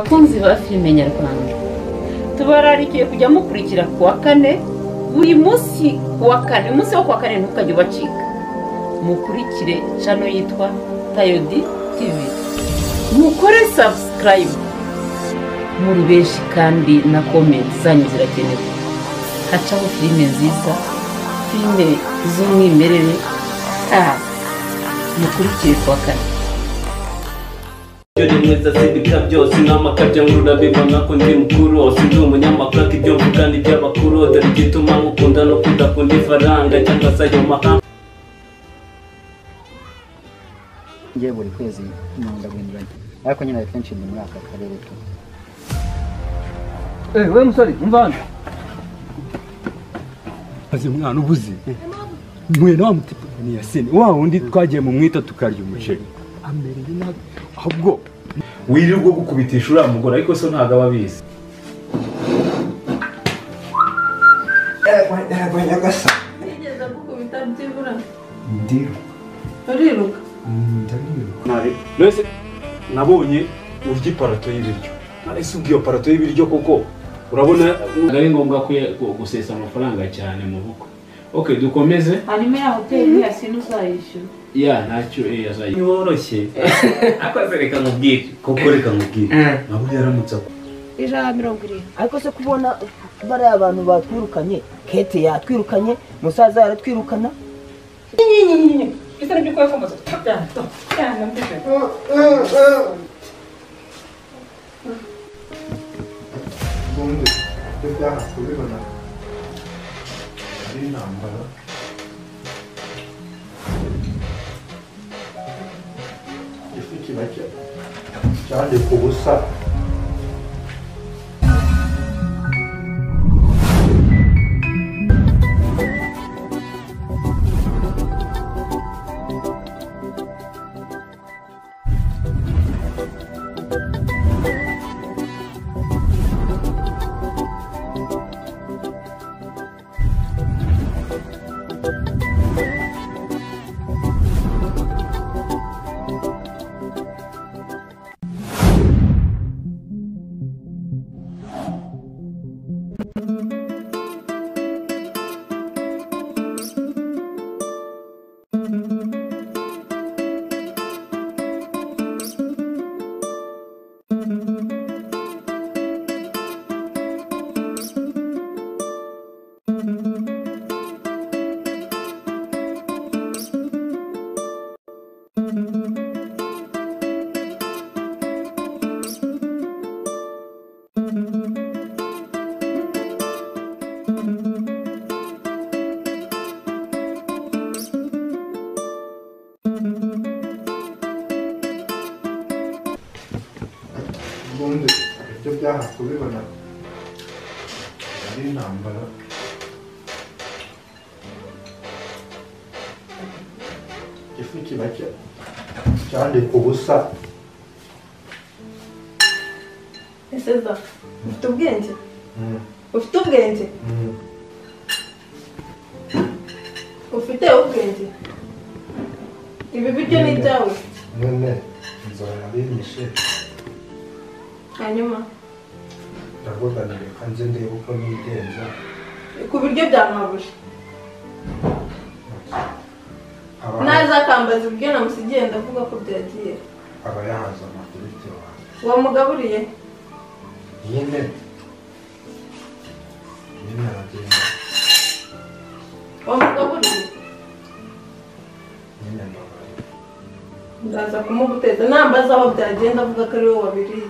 abakunzi ba filime nyarwanda. Tubararikiye kujya mukurikira ku wa kane buri munsi ku wa kane umunsi wo ku wa kane ntukajye ubacika. Mukurikire cano yitwa tayodi tivi mukore sabusikarayibu muri benshi kandi na komenti zanyu zirakenewe hacaho filime nziza filime z'umwimerere. Aha mukurikire ku wa kane. Ibyo rimwe zazibika byose n'amakabya nkuru bibona ko ndi mukuru sinzi umunyamakuru ibyo mvuga ni iby'abakuru dore igituma nkukunda no kudakunda ifaranga cyangwa se ayo mahanga. Ngiye buri kwezi nkunda guhinduranya ariko nyine akenshi ndi muri aka karere tu. Eh, we musore umva hano azi mwana ubuze. Mwe na wa mutipe ni yasine wa wundi twagiye mu mwita tukarya umuceri. Amereye nabi. Ahubwo wirirwa gukubitisha uriya mugore ariko so ntabwo aba abizi. Yego nyagasa nigeze gukubita byibura. Ndiru uriruka? Ndariru mbese nabonye urya iparato y'ibiryo. Ese ubwiye parato y'ibiryo koko. Urabona ntabwo ari ngombwa gusesa amafaranga cyane mu bukwe. Ok dukomeze. Hanyuma ya hoteli yasine uzayishyura ya ntacyo eh, yazajya woroshye akoze reka nkubwire koko reka nkubwire nabo yaramutse ako ijana mirongo irindwi ariko se kubona bariya abantu batwirukanye kete yatwirukanye musaza yaratwirukana. Ubundi ibyo byaha kubibona ari intambara ifi kiba cya- cyandika ubusa ubundi ibyo byaha kubibona ari intambara ifi kiba cya- cyandika ubusa ese za ufite ubwenge ufite ubwenge ufite ubwenge ibi biryo ni ibyawe none inzara yabimishe hanyuma. Ndavuga ni reka nze ndebe uko nigenza. Ku biryo bya mabuja aba naza akambaza ibiryo namusigiye ndavuga ko byagiye. Aba yahaza amakuru wanjye wamugaburiye nyine nyine aragenda wamugaburiye nyine mbabarira ndaza kumuguteza. Nambaza aho byagenda avuga ko ari wowe wabiriye.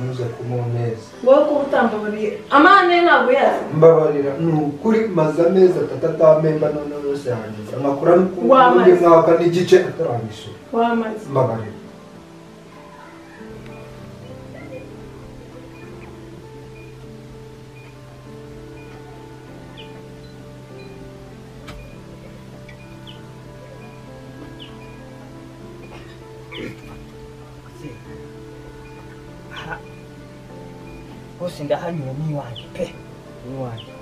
Mbabarira we mbabarira ntuze kumuneza wowe kuba utambabariye amahane ntabwo yazi mbabarira ni ukuri maze amezi atatu atamemba none yose yangiza amakuru ari ku Wamaze. wundi mwaka n'igice ataranyishyura wamaze mbabarira ndahanyura n'iwanjye pe n'iwanjye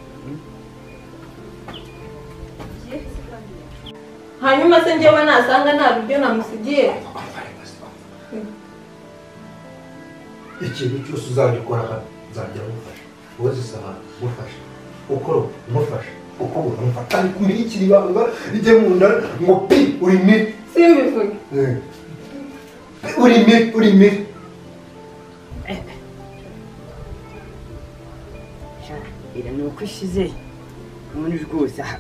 hanyuma se njyewe nasanga nta biryo namusigiye ikintu cyose uzajya ukora nzajya ngufasha woza isahani ngufasha ukoro ngufasha ukubura ngufasha ari kumurikira ibanga rijye mu nda ngo pi uri miri simbivuge uri miri uri miri ira ni uko ishize none rwose aha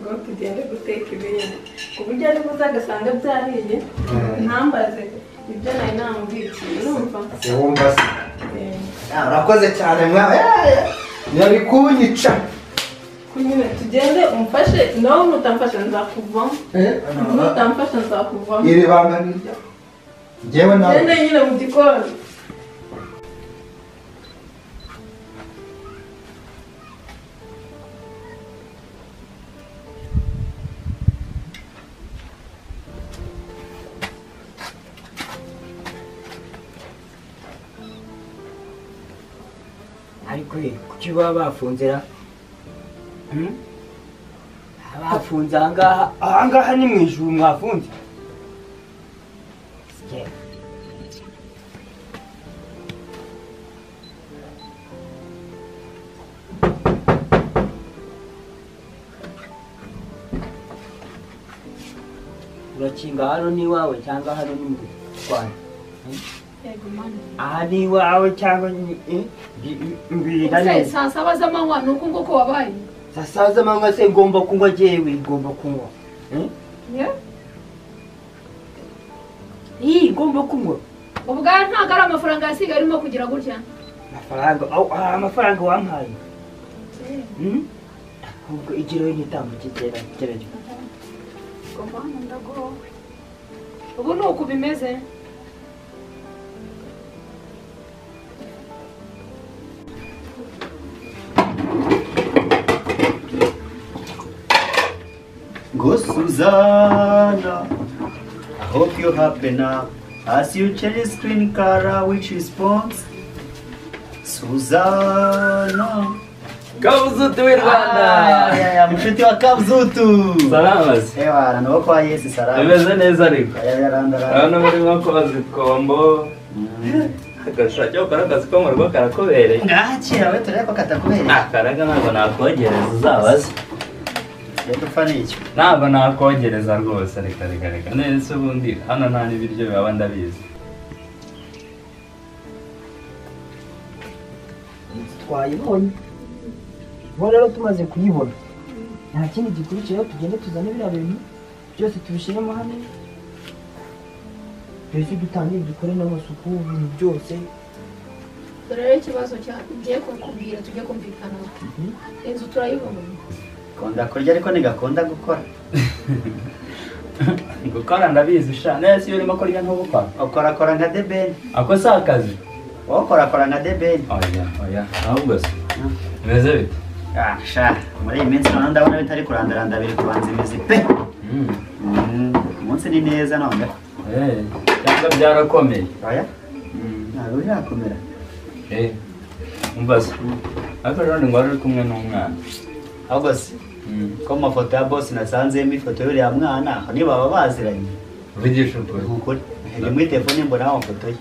ngo tugende guteka ibintu ku buryo ari buze agasanga byahiye ntambaze ibyo nari namubikiye urumva se Ah, urakoze cyane mwa yari kunyica nyine tugende umfashe. Nawe nutamfasha nzakuvamo. Nutamfasha nzakuvamo. Iri banga ni irya njyewe nawe. Gende nyine mu gikoni. Ariko kuki baba bafunze ra? Hmm? Bafunze ahangaha ahangaha ni mu ijuru mwafunze. Urakinga hano ni iwawe cyangwa hano ni mu rwanda aha ni iwawe cyangwa ni? Mbi- mbwira neza saa saba z'amanywa ni uku nguku wabaye. Saa saba z'amanywa se ngomba kunywa jyewe ngomba kunywa Eh? Iyi ngomba kunywa ubwa ntabwo ari amafaranga yasigaye arimo kugira gutya? Amafaranga aha amafaranga wampaye. Hmm? ahubwo igiraho igitambo ndagowe ubu ni uku bimeze? Susanna, I hope you're happy now. As you change the screen color which responds, Susanna. kabuzutu w'i Ah, rwanda ya, ya, mushuti wa Kabuzutu. salamazi Ewa, ni wo kwa Yesu salama. bimeze neza ariko Ya, ya, randa, randa. hano murimo koza ikombo agashake ukora akazi ko mu rugo karakubereye Ngakira we turebe ko katakubereye. akaraga ntabwo nakogereza uzabaze Reka upfa n'icyo. Ntabwo nakogereza rwose reka reka reka. Neza ubundi. Hano nta n'ibiryo baba ndabizi. Twayibonye. Ubu rero tumaze kuyibona. Nta kindi gikurikiyeho tugende tuzane biriya bintu byose tubishyiremo hano mbese dutangire dukore n'amasuku ibintu byose. Dore rero ikibazo ngiye kukubwira tujye kumvikana. Inzu turayibona Kunda kurya ariko ntigakunda gukora. gukora ndabizi sha neza iyo urimo kurya ntubukora Ukorakora nka debeni. ako si akazi Wowe ukorakora nka debeni. oya oya ahubwo se bimeze bite Ah, sha, muri iyi minsi noneho ndabona bitari kurandaranda biri kubanza imizi pe. Mm. Mm, umunsi ni neza none. Eh, cyangwa byarakomeye Oya, Mm. ntabwo birakomera. Eh, umva se ariko rero ngo wari uri kumwe n'umwana Ahubwo se, Mm. ko mu mafoto ya boss nasanzemo ifoto y'uriya mwana, niba baba baziranye. uvugisha ukuri Ni ukuri. Ndi muri telefone mbona amafoto ye.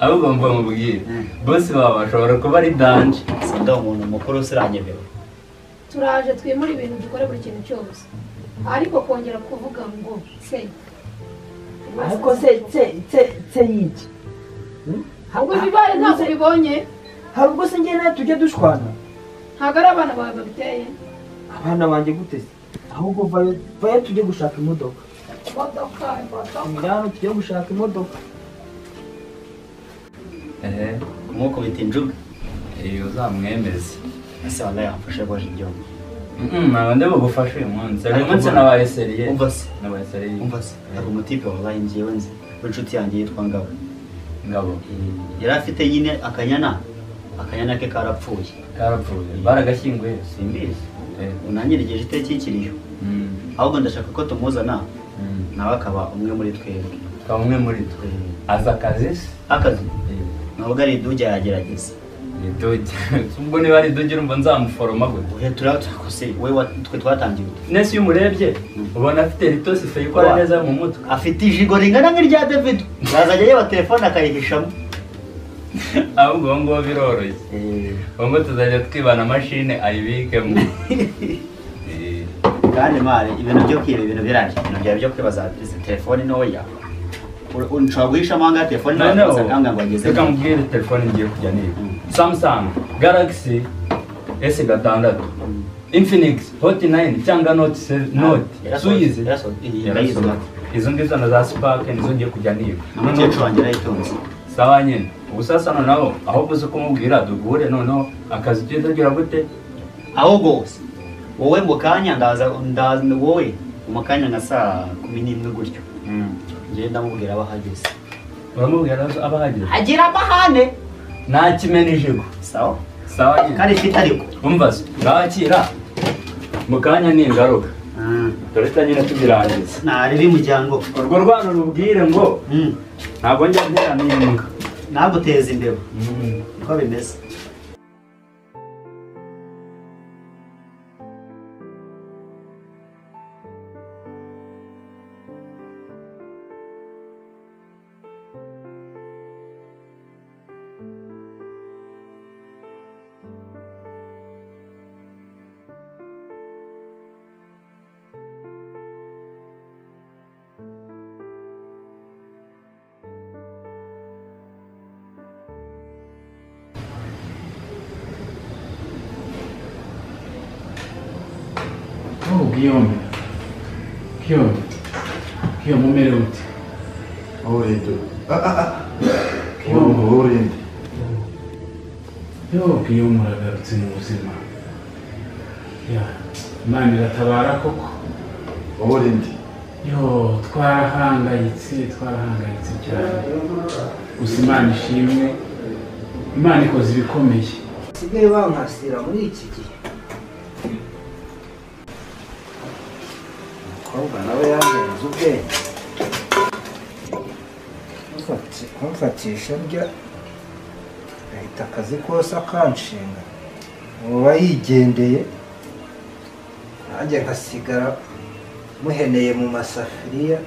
ahubwo mva mubwire bose baba bashobora kuba ari danje Si ndi umuntu mukuru usiranyebera. turaje twimure ibintu dukore buri kintu cyose ariko kongera kuvuga ngo se ariko se se se se y'iki ahubwo ibibaye ntabwo bibonye hari ubwo se njye nawe tujye dushwana ntabwo ari abana bawe babiteye. Abana banjye gute se? Ahubwo vayo vayo tujye gushaka imodoka. Imodoka imodoka. Hano tujye gushaka imodoka. Ehe Kumukubita injuga. iyo uzamwemeze. Ese wala yamfashe ibyo. Mm, ntabwo ndi bugufashe uyu munsi. Uyu munsi nabaye seriye Umva se, nabaye seriye umva se. Hari umutipe wallahi njyewe nzi. W'inshuti yanjye yitwa Ngabo. ngabo. Yari afite nyine akanyana? Akanyana ke karapfuye. Karapfuye. Baragashyinguye. Simbizi. Eh, unanyirigije itariki y'ikiriyo mm, ahubwo ndashaka ko tumuzana. Mm. nawe akaba umwe muri twebwe. Ukaba umwe muri twe. Azi akazi? Se akazi. Eh, nubwo ari idujya yagerageza iduge. Ubwo niba ari iduge urumva nzamuforoma Oya, turakose. We twe twatangiye nese iyo umurebye? Ubona afite ritosi fe ikora neza mu mutwe. Afite ijigo ringana nk'irya david. Yazajya yeba telefone akayihishamo ahubwo ubu ngubu biroroshye. Ubu ngubu tuzajya twibana mashine ayibikemo. Eh, kandi mare ibintu byo kwiba ibintu birangiye ibintu byawe byo kwibaza izi telefone ntoya. Ushobora guhishamo ahangaha telefone ntoya? Ukazakanga ngo ageze reka mubwire telefone ngiye kujya niba. Samsung galaxy s gatandatu infinix hot 9 cyangwa note se- note. Suyizi izo ngizo na za spark nizo ngiye kujya niba. Umukecuru wanjye arayitunze sawa nyine ubu sasa noneho aho uvuze kumubwira duhure noneho akazi tuzagira gute? Aho rwose wowe mu kanya ndaza wowe mu kanya nka saa kumi n'imwe gutyo. Njyewe ndamubwira aho ahageze. Uramubwira aba ahageze? Agira amahane. Ntakimena ijigo sawa? Sawa nyine. Kandi ifite ariko umva se ngakira mu kanya ni ingaruka turahita nyine tubirangiza ntarebe umuryango urwo rwano rubwire ngo ntabwo njya ntera n'imbwa naguteza imbere niko bimeze. Yo, Guillaume uragarutse mu buzima. Ya, Imana iratabara koko. urinde Yo, twarahangayitse, twarahangayitse cyane. Gusa Imana ishimwe, Imana ikoze ibikomeye. basigaye bankasira muri iki gihe umukobwa nawe yangenze ubwenge kumfatisha ndya ahita akazi kose akanshinga uba yigendeye nanjye nkasigara muheneye mu masafuriya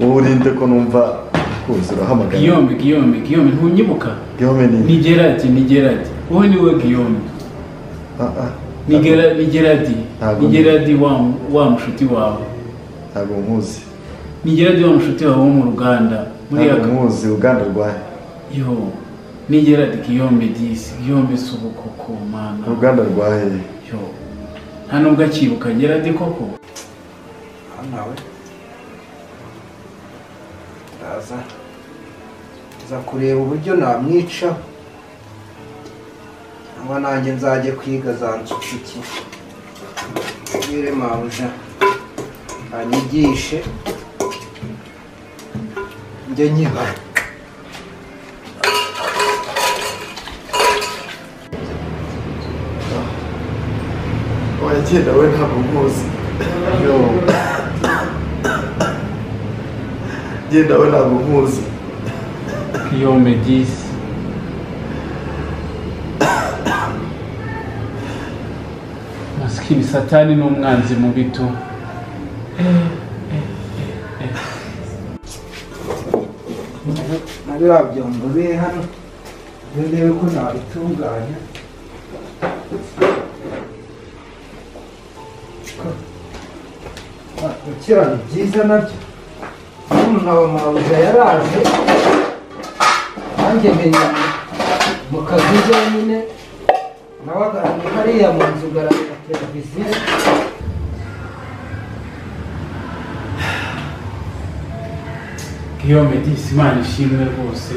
urinde ko numva kuza urahamagara Guillaume, Guillaume, Guillaume, ntunyibuka? Guillaume ni Ni Gerard, ni Gerard. Wowe ni we Guillaume. Ni Gerard, ni Gerard wa, wa mushuti wawe. ntabwo nkuzi Ni Gerard wa mushuti wawe wo mu ruganda. Muri ntabwo aka nkuzi uruganda rwahe Yo, ni Gerard Guillaume disi. Guillaume si ubu koko mana. uruganda rwahe Yo. Nta nubwo akibuka Gerard koko. nawe ndaza nza kureba uburyo namwica cyangwa nanjye nzajye kwiga za nshuti mbwire mabuja anyigishe njye nyiba wagenda we ntabwo nkuzi genda we ntabwo nkuzi Guillaume disi. Maskini satani ni umwanzi mubi tu. na biriya byombo biri hano. Iyo ndebe ko nabitunganya gukira ni byiza na byo umuntu aba mabuja yaraje nanjye menya mu kazi njyenyine nawe agaragara hariya mu nzu ugaragara televiziyo Guillaume disi Imana ishimwe rwose.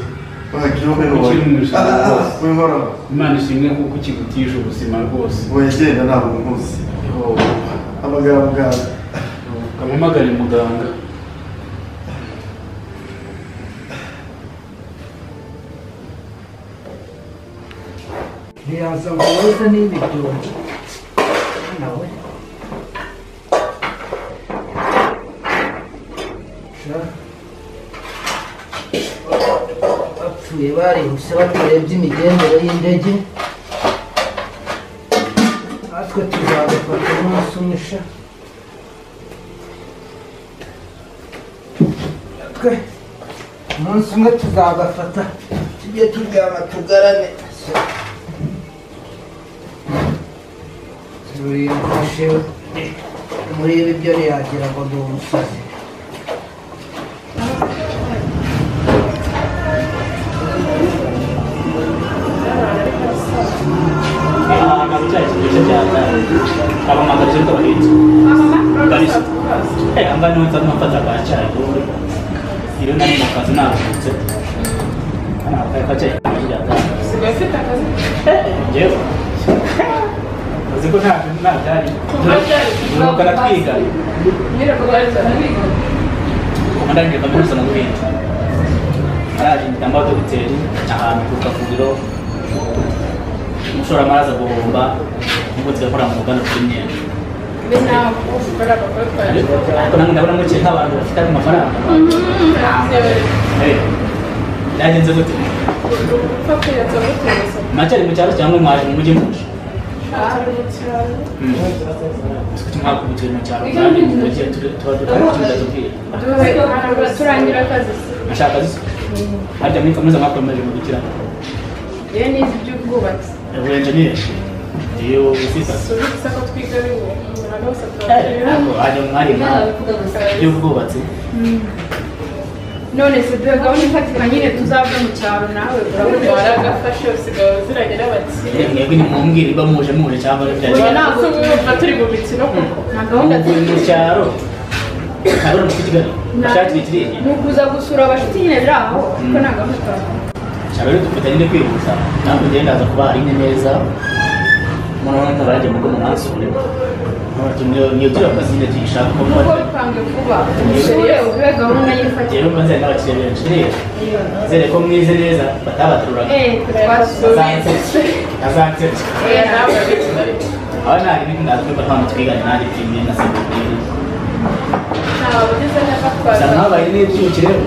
Imana ishimwe kuko ukigutije ubuzima rwose. wegenda ntabwo nkuzi hamagara muganga Помогали муданга. They are so closely with bapfuye barihuse batwaye by'imigendere y'indege natwe tuzabafata umunsi umwe sha twe umunsi umwe tuzagafata tujye turyama tugarame mfashe murebe ibyo ntiyagira ngo ndi umusazi abamagaje ko bahinze kabisa eh angana n'uta n'amafata ka iyo nari mu kazi nahutse hano akaye ka cyayi kajya usigaye ufite akazi njyewe uzi ko nta nta byari uruhuka na twiga ubu ndagiye kaminuza na guhinga araje ndamba dogiteri ahantu ku kavuriro umushoramari aza guhomba nubwo tugakora mu ruganda rw'imyenda ndabona muke nk'abantu bafite ayo mafaranga Eh, byagenze gute muracyari mu cyaro cyangwa mwaje mu mujyi muje ari mu cyaro kuki mwakubitiwe mu cyaro kandi mu mujyi tuba dukora turangira akazi nashaka zisa hajya muri kaminuza mwakomeje mu gukira yewe nizi iby'ubwubatsi ubu enjeniyeri iyo ufite hajya mwari y'ubwubatsi none se dore gahunda ifatika nyine tuzava mu cyaro nawe. Urabona waragafashe usigaye uziranye n'abakire mwebwe nimumbwire niba muje muje cyangwa byagenze ntabwo tuba turi mu mikino koko. Nta gahunda ubu mu cyaro. muri kigali. Bashakira ikirenge ni ukuza gusura abashuti nyine biri aho kuko nta gahunda twavuga cyaro. Rero dufite nyine kwihuta. Ntabwo ugenda aza kuba hari neza wabona ntabwo mu maso niyo turi akazi nyine tuyishaka ko nubwo bipange vuba usure ube gahunda y'ifatika rero maze n'abakiriya benshi rero zere ko mwize neza batabatururaga eh azansetse eh ntabwo aho nta twigane nanjye kimwe na segonderi ntabwo ugeze neza gusa twaza ntabaye n'ibyuki rero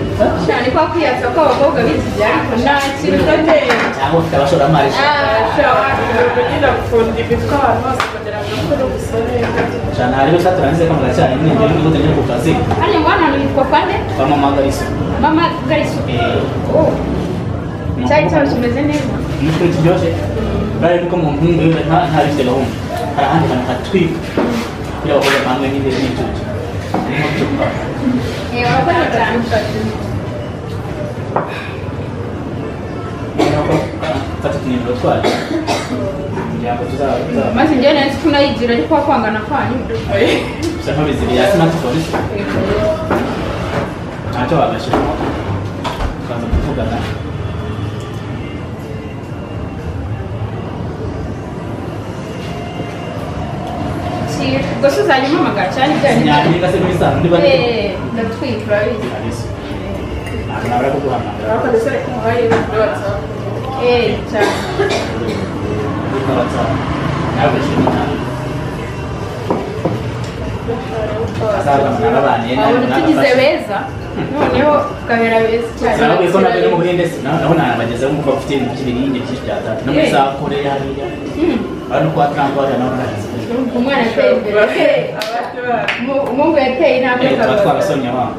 cyane kwa kwiyatsa kw'abakobwa bizi ariko nta kintu udateye cyangwa ufite abashoramari ugira gufunda imitwe ahantu hose kugira ngo ukore ubusore cyane hari gusa turangize ko muracyari nyine njyewe n'ubu ndajya ku kazi hano ngo hano yitwa kwande kwa mama gariso mama gariso oh cyari cyose kimeze neza ikintu kiryoshye bari nuko mu nkungu yewe nta nta bifite gahunda hari ahandi hantu hatwika kugira abakobwa bamwe n'ibindi n'ibyuki harimo byumva eh warakoze cyane fata utunimero twacu kugira ngo tuzaba tuzaba maze njyewe nari nzi ko unayigira ariko wakwangana kwanyu gusa nk'abizibiri hasi natwe polisi ntacyo wagashyiramo tukaza kuvugana ubwo se uzajya umpamagara cyane ibyaye nyampinga se muri saa ndi bane eh ndatwika urabizi Alice ntabwo nabura kuguhamagara urakoze se reka muhaye kuri whatsapp eh cyane kuri whatsapp nawe ugashyiramo nawe azabana n'abana ye wabona tugize beza noneho tukabera beza cyane Narabuye ko na byo no mu Buhinde se naho nabagezeho nk'uko bafite ibintu by'ibirinde byinshi bya data no muri za Korea hariya bari kwa Trump hariya naho naragize umwana ateye imbere. Mu- umuhungu yateye intambwe twarasomye abana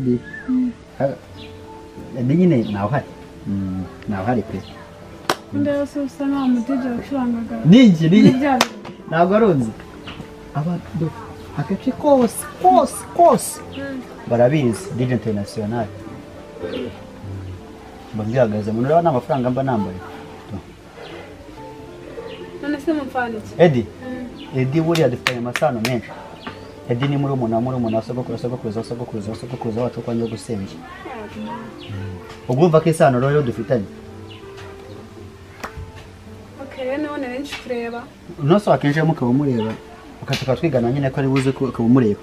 edisoni Edi. Nyine nawe uhari Mm, nawe uhari pe undi wese usa nkaho umudije wacurangaga Nibya bintu. ntabwo ari unzi abantu agace kose kose kose barabizi dj international. Mba mbihagaze umuntu urabona amafaranga mba nambaye none se mupfana iki edi edi buriya dufitanye amasano menshi edi murumuna murumuna wa sogokuru sogokuruza sogokuruza sogokuruza wacu kwa nyogusenge ubwo umva ko isano rero dufitanye. Umunsi wakinjiyemo ukaba umureba ukatuka twigana nyine ko ari buze ko ukaba umureba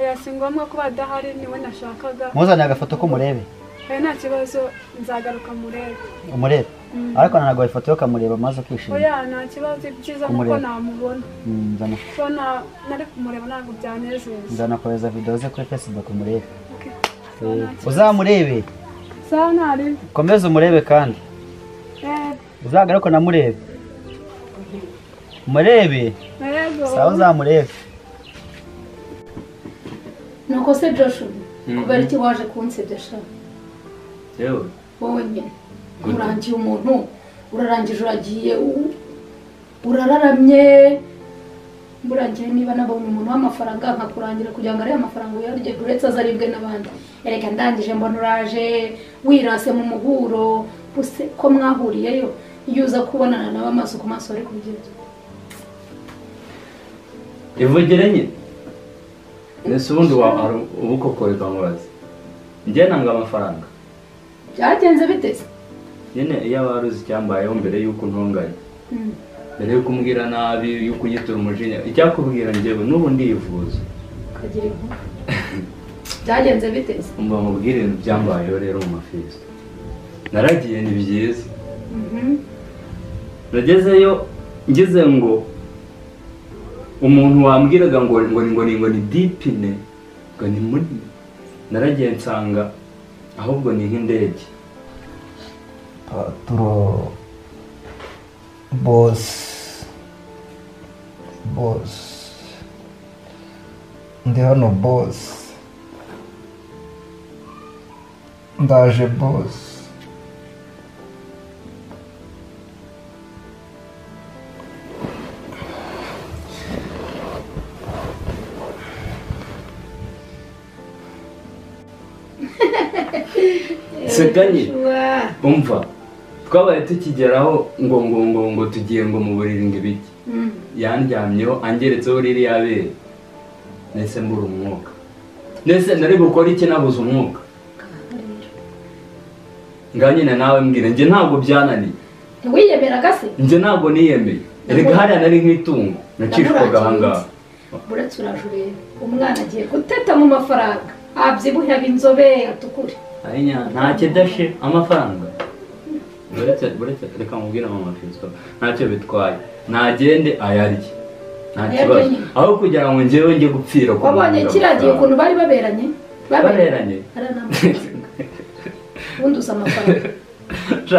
oya si ngombwa kuba adahari niwe nashakaga. Muzane agafoto k'umurebe murebe. Nta kibazo nzagaruka murebe. Umurebe. Ariko nanaguha ifoto yo ukamureba maze ukishima oya nta kibazo nuko Kumureba. namubona. Mm, nari kumureba ntabwo byanezeza nzana kohereza videwo ze kuri facebook umurebe. Eh, uzamurebe. Komeza umurebe kandi. Eh. Uzagaruke namurebe murebe. Sawa uzamurebe. Nuko se joshua? Mhm. kubera iki waje kunsebya sha? Yewe. Wowe nyine. Gute? urangiye umuntu urarangije uragiye urararamye. Burangiye niba nabonye umuntu w'amafaranga nkakurangira kugira ngo ariya mafaranga uyarye uretse azaribwe n'abandi. Erega ndangije mbona uraje wirase mu muhuro use ko mwahuriyeyo. Iyo uza kubonana nawe amaso ku maso ari kubigenza ivugire nyine ese ubundi wa hari- ubu koko reka nkubaze njye nanga amafaranga. Byagenze biteze nyine iyo aba aruzi icyambayeho mbere y'uko ntunganye mbere y'uko umbwira nabi y'uko ugitura umujinya icyakubwira njyewe n'ubu ndivuza. Ukagira inkuru byagenze biteze umva mubwire ibintu byambayeho rero mu mafisi naragiye ni byiza. Mhm. nagezeyo ngeze ngo umuntu wambwiraga ngo ngo ngo ni ngo ni dipine ngo ni munini. Naragiye nsanga ahubwo ni nk'indege. Paturo bosi bosi ndi hano bosi ndaje bosi seganye Joshua. umva twabaye tukigeraho ngo ngo ngo ngo tugiye ngo mu buriri ngo ibiki Mm. yandyamyeho angeretseho ririya bere. Nese mbura umwuka? Nese nari gukora iki nabuze umwuka? Nga nyine nawe mbwira njye ntabwo byananiye. Ntiwiyemeraga se? Njye ntabwo niyemeye. Erega hariya nari nk'itungo. Nacishwaga ahangaha uretse uraje urebe umwana agiye guteta mu mafaranga. Abyibuhe aba inzobe atukure nta kidashe amafaranga. uretse uretse reka mubwire mama Fisco ntacyo bitwaye. Ntagende ayarye nta kibazo. aho kugira ngo njyewe njye gupfira ku wabonye kiriya gihe ukuntu bari baberanye? Baberanye? ubundi uzi amafaranga.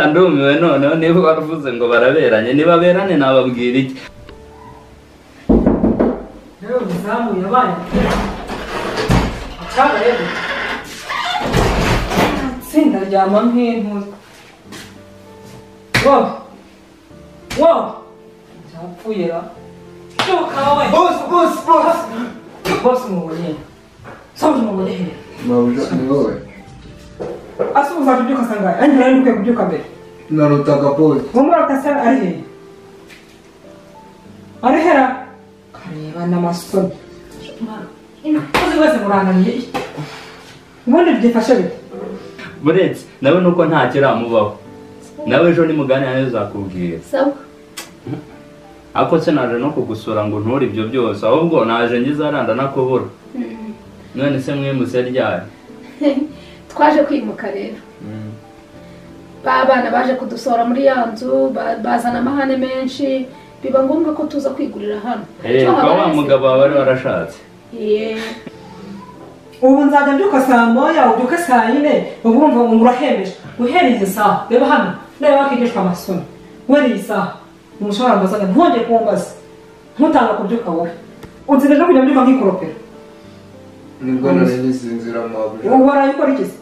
Ndumiwe noneho niba waravuze ngo baraberanye nibaberane nababwira iki? Rero umuzamu yabaye acana rero. Itsinda ryama nk'intuza wowe wowe byapfuye ra byuka wowe bosi bosi bosi bose umubonye soje umubonye he mabuja ni wowe ase uzaje ubyuka asanga anjye nari ndikwiye kubyuka mbere narutaga bosi uwo muri akase ari he ari hera kareba n'amasoni umukozi wese muranganiye ubundi byifashe bite buretse nawe nuko nta kiramubaho nawe ejo nimuganira neza uzakubwira sawa. Ariko se naje no kugusura ngo nture ibyo byose ahubwo naje ngize aranda nakubura. Mm. none se mwimuse ryari? Twaje kwimuka rero. Ba bana baje kudusohora muri ya nzu ba- bazana amahane menshi biba ngombwa ko tuza kwigurira hano. Eh, haba wa mugabo wawe wari warashatse. Ye. ubu nzajya mbyuka saa moya ubyuke saa yine ubu wumva ngo urahembeje guhera iyi saha reba hano. Reba wakigishwa amasomo guhera iyi saha umushahara mbazaga ntongere kuwumbaza ntutanga kubyuka wowe unzira no kujya mbyuka nkikoropera ni bwo nari nisinzira mabuja ubu waraye ukora iki se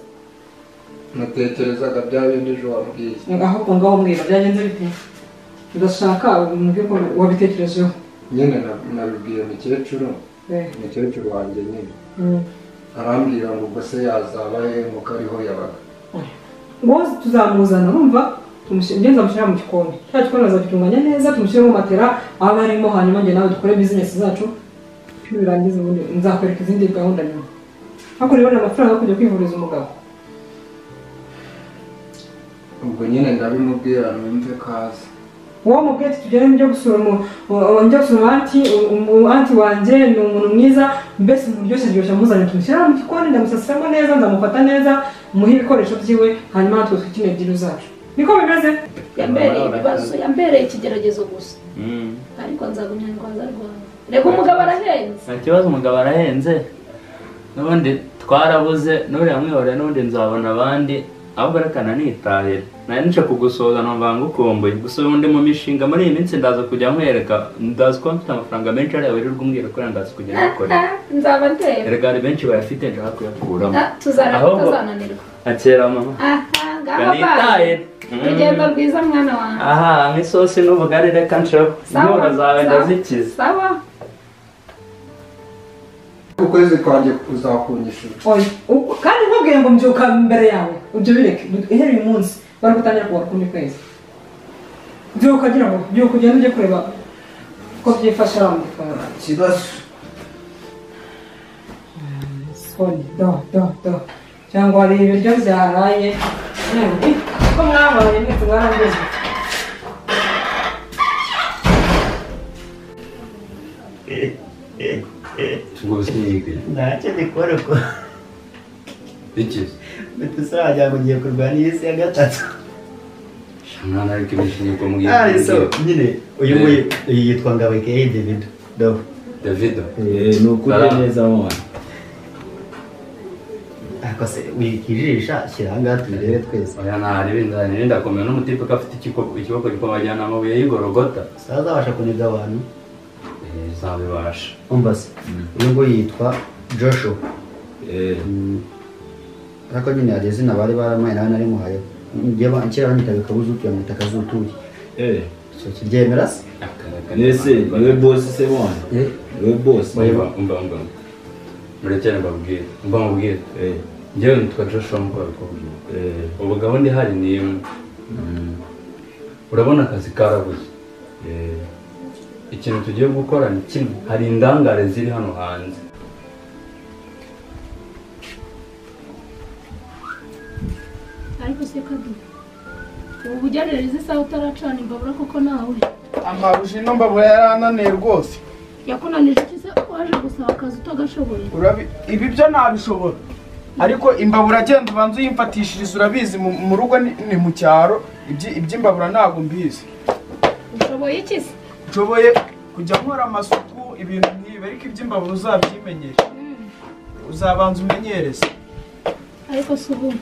natekerezaga bya bindi ejo wambwiye ahubwo ngaho mbwira byagenze bite ndashaka ko wabitekerejeho nyine na- nabibwiye mukecuru Eh. mukecuru wanjye nyine Mm. arambwira ngo ubwo se yazaba he nk'uko ariho yabaga ngo tuzamuzana urumva tumushyira ngenzi amushyira mu gikoni. Cya gikoni azagitunganya neza tumushyiremo matera aba arimo hanyuma njye nawe dukore bizinesi zacu nibirangiza ubundi nzakwereka izindi gahunda nyuma. Ariko rero amafaranga yo kujya kwivuriza umugabo. Ubwo nyine ndabimubwira numve uwo mubwiye ati tugende njya gusura njya gusura anti umu anti wanjye ni umuntu mwiza mbese umuntu uryoshye aryoshye amuzanye tumushyira mu gikoni ndamusasiramo neza ndamufata neza muhe ibikoresho byiwe hanyuma natwe twikine ebyiri zacu niko bimeze? Yambereye ibibazo yambereye ikigeragezo gusa. Ariko nzagumya ndwaza rwawe reka umugabo arahenze. Nta kibazo umugabo arahenze. N'ubundi twarabuze n'uriya mwihoreye n'ubundi nzabona abandi. Ahubwo reka nanitahire nari nice kugusoza numva ngukumbuye. Gusa ubundi mu mishinga muri iyi minsi ndaza kujya nkwereka. Ndazi ko mfite amafaranga menshi ariya wirirwa umbwira ko ndaza kujya ngukorera nzaba ndeba erega hari benshi bayafite nshaka kuyakuramo Ah, tutazananirwa akera mama. Aha rwiza mwana wanjye aha nk'isosi n'ubugari reka nshaho Sawa, intora zawe ndazikiza sawa ukwezi kwanjye kuzakunyishura oya u- kandi nkubwiye ngo mbyuka mbere yawe ibyo bireke uhereye uyu munsi bari gutangira kuwa kundi kwezi byuka gira ngo byuka ugende ujye kureba uko byifashe mu gikari ikibazo soni do do do cyangwa hari ibiryo byaraye ko mwabaye mwese mwarangije ngo usinyige ntacyo dikora ko iki mbese wagira ngo ugiye kurwanya iyi si ya gatatu mwana ariko imishinga ubwo Ah, so nyine uyu nguyu uyu yitwa Ngabekeye David. Do davido ni ukuri neza mwana ariko se wikijisha shyira aha ngaha tubirebe twese oya ntari ibinda nirinda kumenya n'umutipe ko afite ikiboko gikobajyana amabuye y'igorogota sazabasha kuniga abantu zabibasha umva se uyu nguyu yitwa Joshua. Mm. ariko nyine hari izina bari baramaye nawe nari muhaye njye ba- kera banyitaga kabuzutu bamwita kazuturi so kiryemera se Nese ni we bosi se Eh? ni we bosi umva umva umva murekere mbabwire umva mubwire njyewe nitwa joshua nk'uko babikubwira ubu gahunda ihari ni imwe urabona akazi karabuze. Ikintu tugiye gukora ni kimwe. Hari indangare ziri hano hanze. Ariko se kadu ubu bugerereza isaha utaracana imbabura kuko nawe amarusha ino mbabura yarananiye rwose. Yakunanije iki se? Waje gusaba akazi utagashoboye Urabi- ibi byo nabishobora. Ariko imbabura agenda ubanza uyimfatishiriza urabizi mu rugo ni mu cyaro. Ibyi- iby'imbabura ntabwo mbizi. Ushoboye iki se? Nshoboye kujya nkora amasuku ibintu nk'ibi ariko iby'imbabura uzabyimenyere. Uzabanza umenyereze. Ariko si ubu.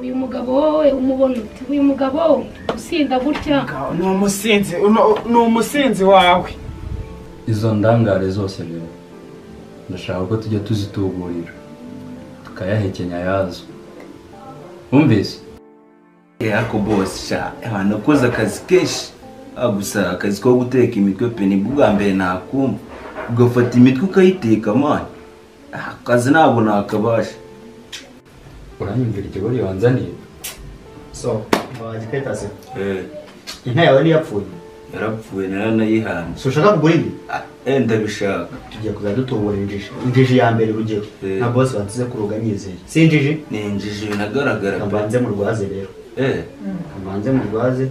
Uyu mugabo wowe umubona ute uyu mugabo usinda gutya. Ni umusinzi uno- ni umusinzi wawe. Izo ndangare zose rero ndashaka ko tujya tuzituburira tukayahekenya yazo wumvise? Ariko bose abantu nakoze akazi kenshi. Ah, gusa akazi ko guteka imitwe pe ni bwo bwa mbere nakumva. Ugafata imitwe ukayiteka mani Ah, akazi ntabwo nakabasha. Uranyumvira ikigori wanzaniye? So wagiketa se. Inka yawe ntiyapfuye yarapfuye naranayihanze si ushaka kugura indi eh ndabishaka. Tugiye kuzajya dutubura injiji. Injiji ya mbere urugero. Na bosi bansize kuruga nyizeye si injiji? Ni injiji binagaragara mbanze murwaze rero. Eh. Mbanze murwaze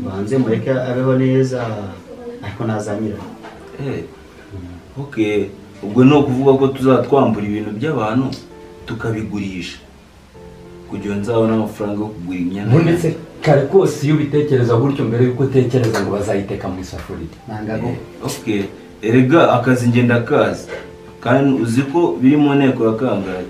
mbanze mureke abeho neza. Ariko nazanyira eh. Okay ubwo ni ukuvuga ko tuzatwambura ibintu by'abantu tukabigurisha. Kugira ngo nzabone amafaranga yo kugura imyenda ndetse kare kose iyo ubitekereza gutyo mbere y'uko utekereza ngo bazayiteka mu isafuriya. Nangago. Okay erega akazi ngenda kazi kandi uzi ko biri mu nteko ya kangahe?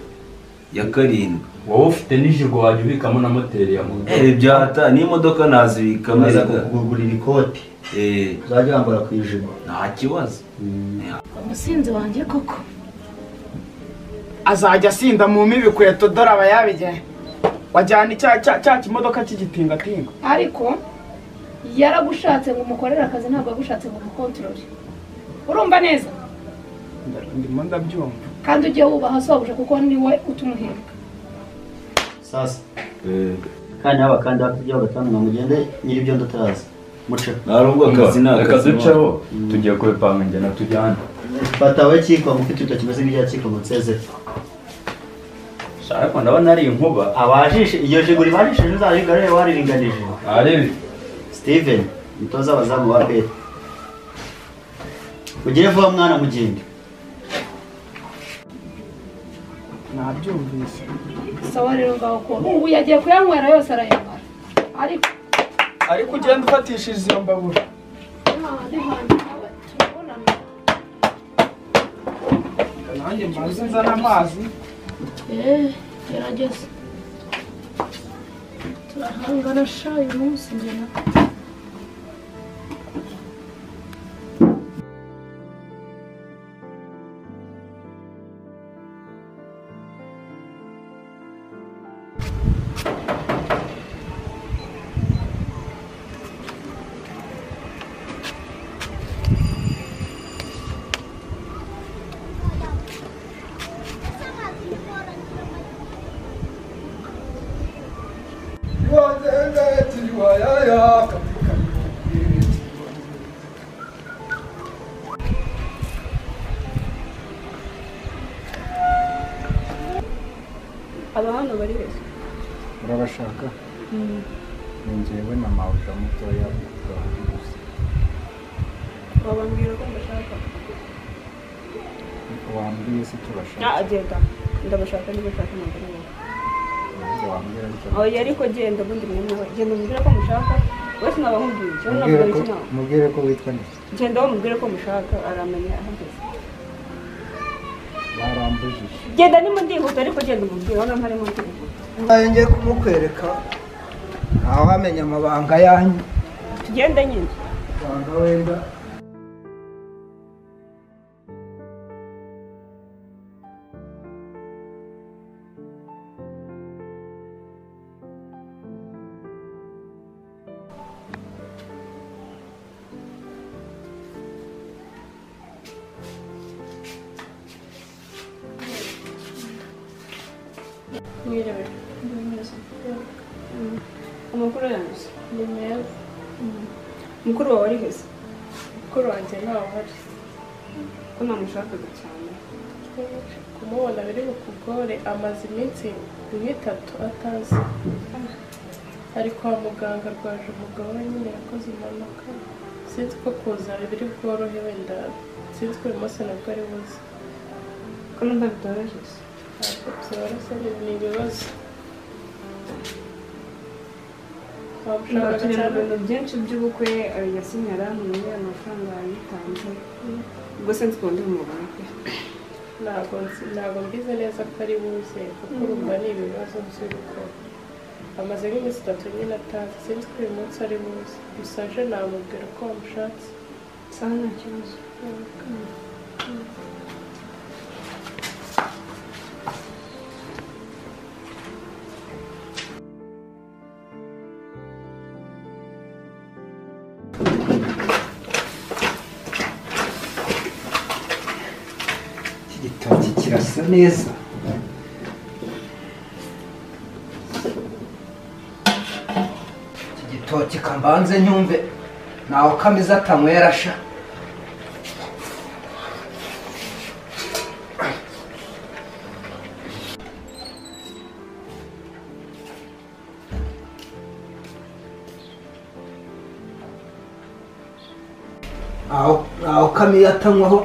Ya karindwi. Wowe ufite n'ijigo wajya ubikamo na moteri ya moto. Eh byata. N'imodoka nazibikamo erega kukugurira ikoti. Eh. Uzajya wambara ku ijipo nta kibazo. Umusinzi wanjye koko? Azajya asinda mu ibikweto dore aba yabijyanye wajyana icya cya cya kimodoka cy'igitingatinga ariko yaragushatse ngo umukorere akazi ntabwo yagushatse ngo umukontorore. Urumva neza? Ndimo ndabyumva. Kandi ujye wubaha sobuja kuko ni we utumuhembwa. Sasa kandi haba kandi hakurya gatanu ngo mugende nyiri ibyo ndataraza muce ntabwo akazi ni akazi duceho tugiye kubipanga njyana tujyane. Fata we kiko ngo ufite urutoki kimeze nk'irya kiko ngo nseze ariko ndabona ari inkuba abajishe iyo jigo ribajishije uzayigarure wariringanije arebe steven umutoza w'abazamu wa peri ugire vuba mwana mugende nabyumvise sawa rero ngaho ko ubu yagiye kuyanywera yose arayamara ariko ariko ugenda ufatishije iyo mbabura nanjye mbanze nzana amazi gerageza turahangana sha uyu munsi njye na ndabashaka niba ushaka ntabwo ari wowe ariko genda ubundi mwene we genda umubwire ko mushaka wese naba nkubwiye icyo navuga mubwire ko iki nawe mubwire ko witwa neza genda wamubwire ko mushaka aramenya ahageze barambujije genda nimo ndihuta ariko genda umubwire hano ntarimo ndihuta ngiye kumukwereka ntawe wamenya amabanga yanyu tugende nyine wenda amaze iminsi nk'itatu atazi. Ari kwa muganga arwaje umugabo we nyine yakoze impanuka. Sinzi ko kuza biri bworohe wenda sinzi ko uyu munsi nabwo ari buze. Ko numva bitoroshye ntabwo byoroshye ni ibibazo. Wamushakaga turi mu cyane? bintu byinshi by'ubukwe yasinye arantumye amafaranga yitanze ubwo sinzi ko ndi bumubone pe ntabwo ntabwo mbizi neza ko ari buze kuko urumva ni ibibazo by'urugo. Amaze nk'iminsi itatu nyine atazi sinzi ko uyu munsi ari buze. Gusa aje namubwira ko wamushatse sawa nta kibazo. Neza iki gitoki kambanze nyumve. Nawe kameze atanywera sha. Aho kamiye atanywaho